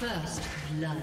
First blood.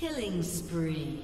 Killing spree.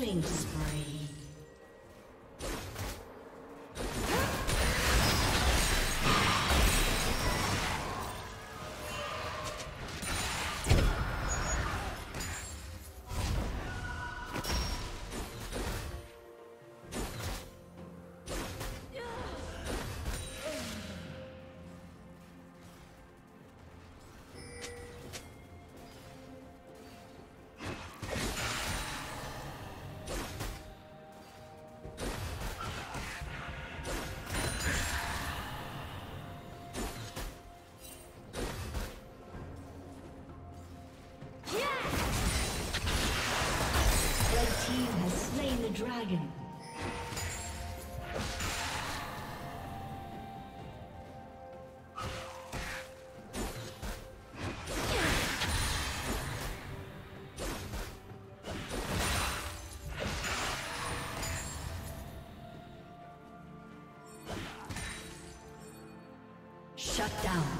Killing spree. Shut down.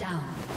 Down.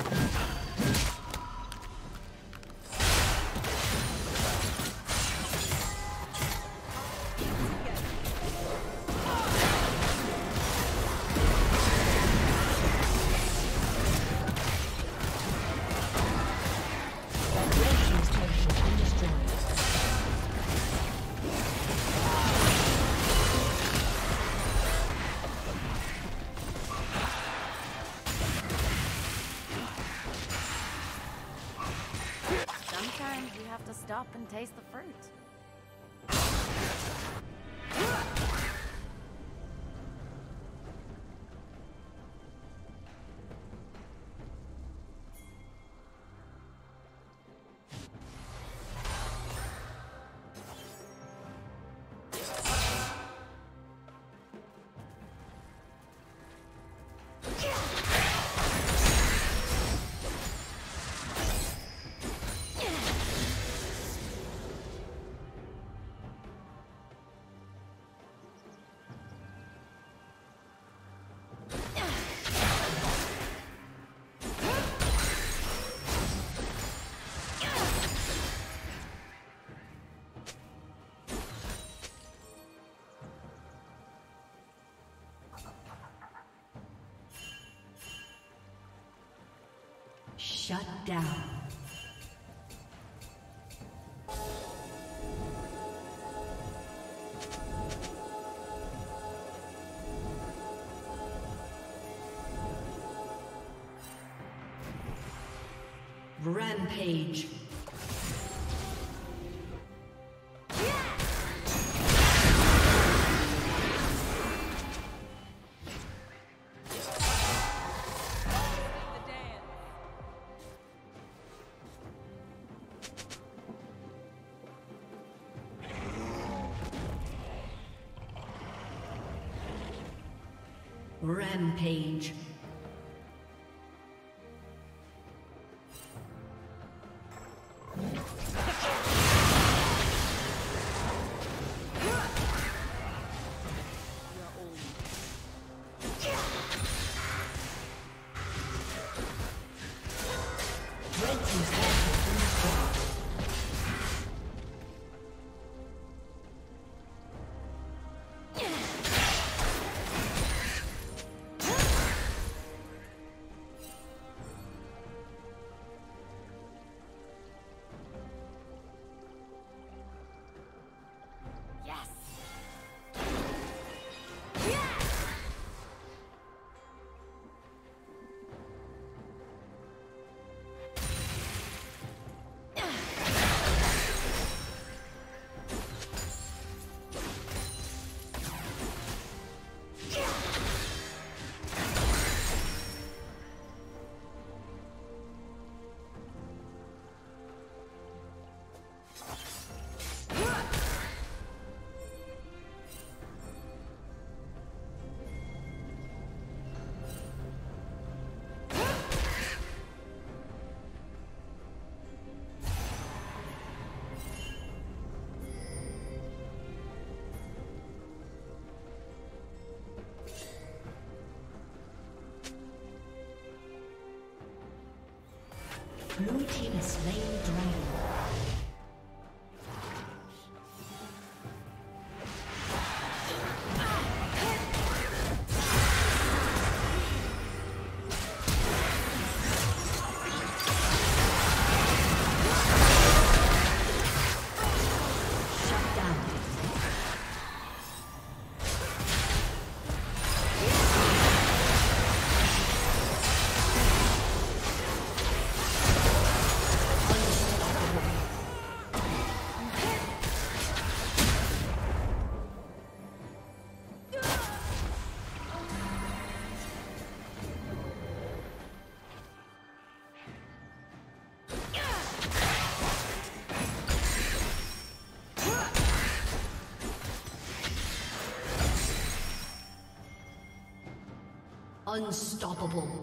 Shut down. Rampage. Blue team is slain dragon. Unstoppable.